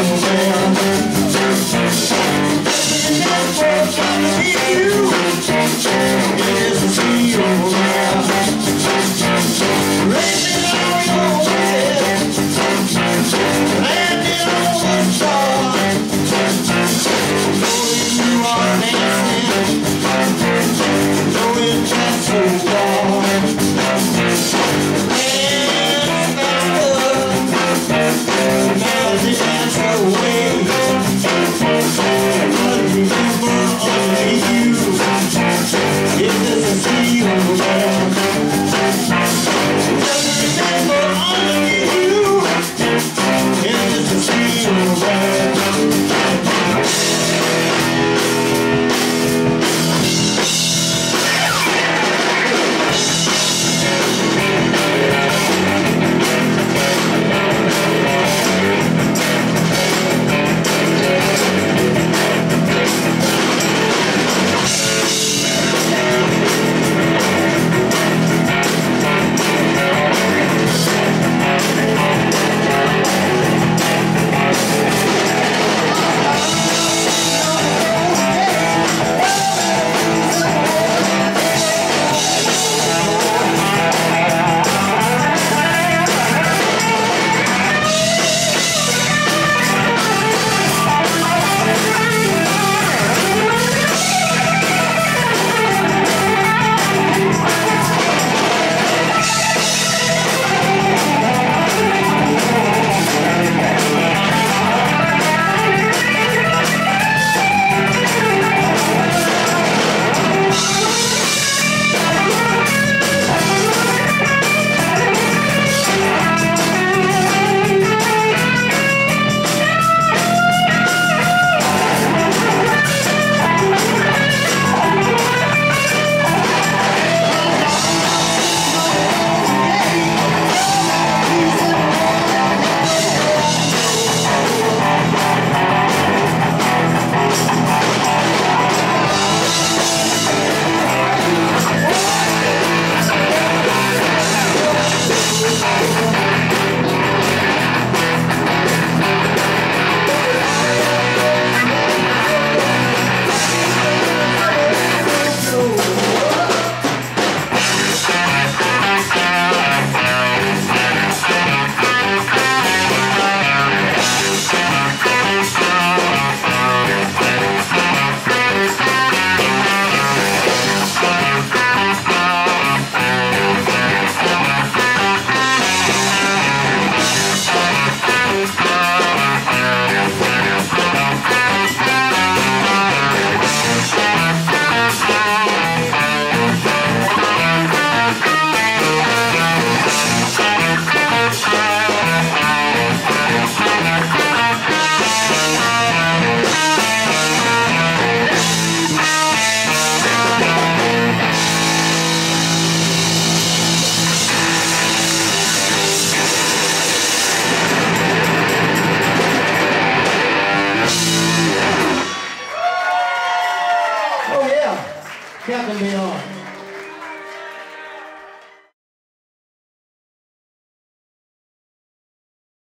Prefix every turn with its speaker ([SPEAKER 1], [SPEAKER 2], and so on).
[SPEAKER 1] Senhor. Kevin Beyond.